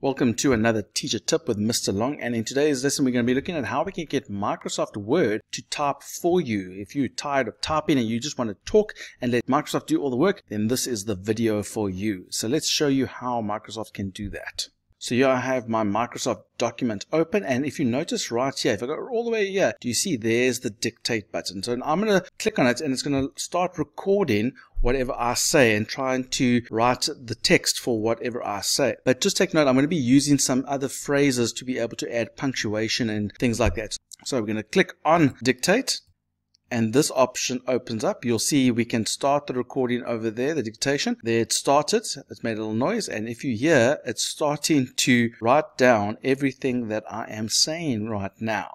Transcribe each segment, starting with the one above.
Welcome to another teacher tip with Mr. Long and in today's lesson we're going to be looking at how we can get Microsoft Word to type for you. If you're tired of typing and you just want to talk and let Microsoft do all the work then this is the video for you. So let's show you how Microsoft can do that. So here I have my Microsoft document open and if you notice right here, if I go all the way here, do you see there's the dictate button. So I'm going to click on it and it's going to start recording whatever I say and trying to write the text for whatever I say. But just take note, I'm going to be using some other phrases to be able to add punctuation and things like that. So we're going to click on dictate and this option opens up. You'll see we can start the recording over there, the dictation. There it started, it's made a little noise, and if you hear, it's starting to write down everything that I am saying right now.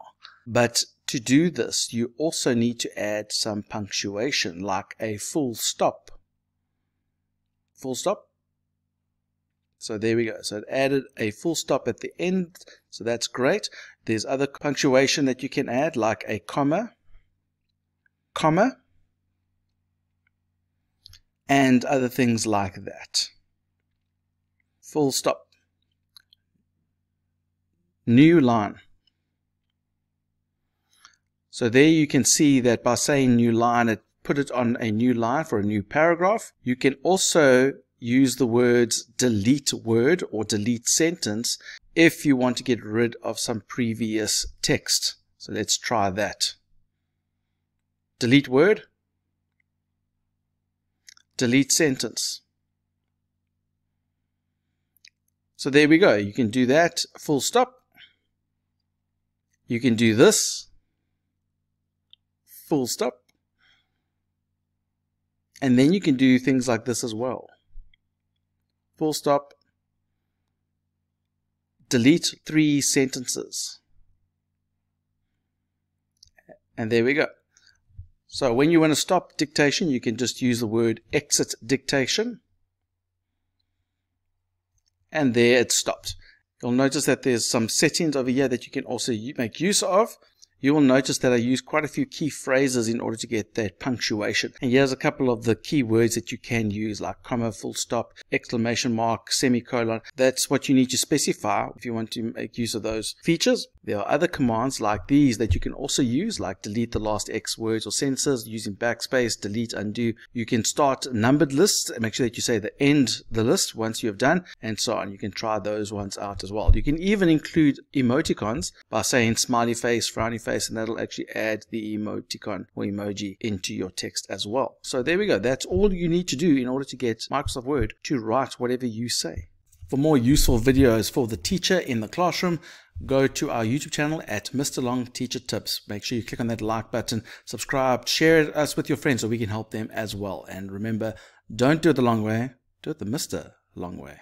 But to do this, you also need to add some punctuation, like a full stop. Full stop. So there we go. So it added a full stop at the end. So that's great. There's other punctuation that you can add, like a comma comma, and other things like that. Full stop. New line. So there you can see that by saying new line, it put it on a new line for a new paragraph. You can also use the words delete word or delete sentence if you want to get rid of some previous text. So let's try that delete word, delete sentence. So there we go. You can do that full stop. You can do this full stop. And then you can do things like this as well. Full stop. Delete three sentences. And there we go. So when you want to stop dictation, you can just use the word exit dictation. And there it stopped. You'll notice that there's some settings over here that you can also make use of you will notice that I use quite a few key phrases in order to get that punctuation. And here's a couple of the key words that you can use like comma, full stop, exclamation mark, semicolon. That's what you need to specify if you want to make use of those features. There are other commands like these that you can also use like delete the last X words or sentences using backspace, delete, undo. You can start numbered lists and make sure that you say the end the list once you have done and so on. You can try those ones out as well. You can even include emoticons by saying smiley face, frowny face, and that'll actually add the emoticon or emoji into your text as well. So there we go. That's all you need to do in order to get Microsoft Word to write whatever you say. For more useful videos for the teacher in the classroom, go to our YouTube channel at Mr. Long Teacher Tips. Make sure you click on that like button, subscribe, share us with your friends so we can help them as well. And remember, don't do it the long way, do it the Mr. Long way.